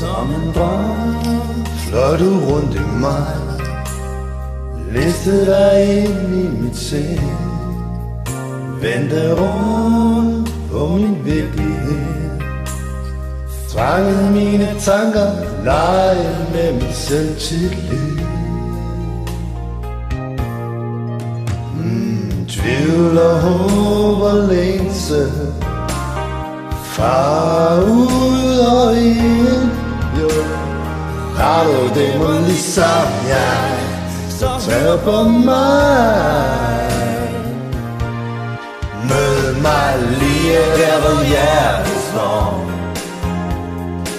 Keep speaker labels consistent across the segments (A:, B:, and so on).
A: Som en drøm fløj du rundt i mig Liste dig ind i mit sind Vendte rundt på min virkelighed Tvangede mine tanker Lege med mit selvtillid. Mm, Tvivl og håb og længsel Far ud og ind jo Har du det må ligesom jeg? Så tag på mig. Mød mig lige der hvor hjertet slår.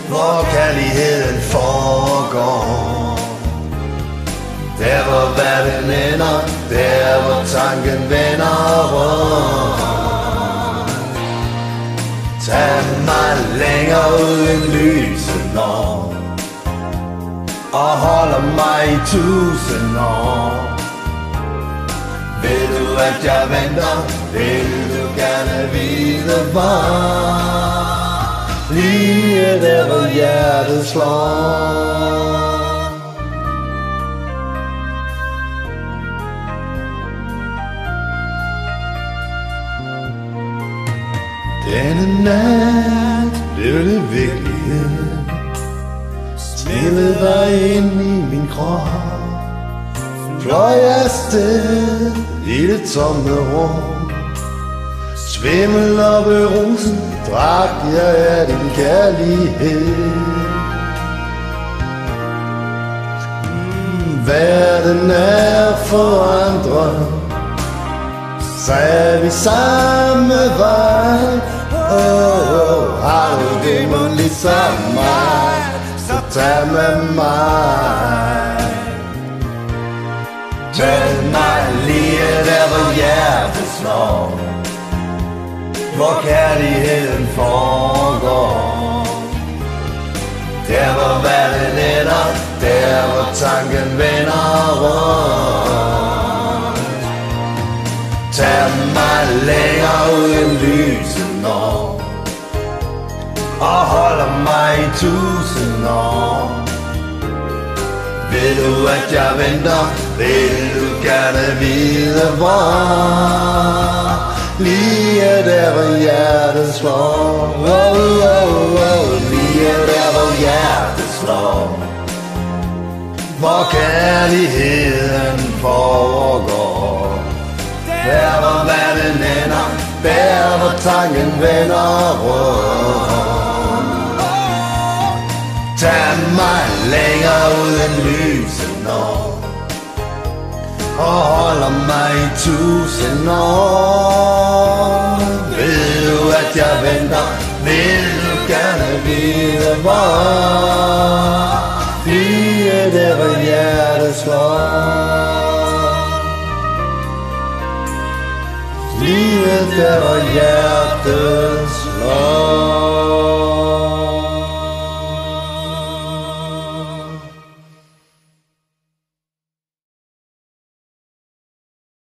A: Hvor kærligheden foregår. Der hvor verden ender. Der hvor tanken vender. Tusind år Og holder mig i tusind år. Ved du at jeg venter? Vil du gerne vide hvor Lige der hvor hjertet slår. Denne nat blev det virkelighed. Stillet dig ind i min krop. Fløj afsted i det tomme rum. Svimmel og berusen Drak jeg af din kærlighed. Verden er forandret. Så er vi samme vej. Oh, oh, tag med mig. Tag mig lige der hvor hjertet slår Hvor kærligheden foregår. Der hvor verden ender Der hvor tanken vender rundt. Tag mig længere ud end lyset når og holder mig i tusind år. Ved du at jeg venter? Vil du gerne vide hvor? Lige der hvor hjertet slår. Oh, oh, oh, Lige der hvor hjertet slår. Hvor kærligheden foregår. Der hvor vandet ender. Der hvor tanken vender rundt. Mig længere ud end lyset når Og holder mig i tusind år. Ved du at jeg venter? Vil du gerne vide hvor? Lige der hvor hjertet slår Lige der hvor hjertet slår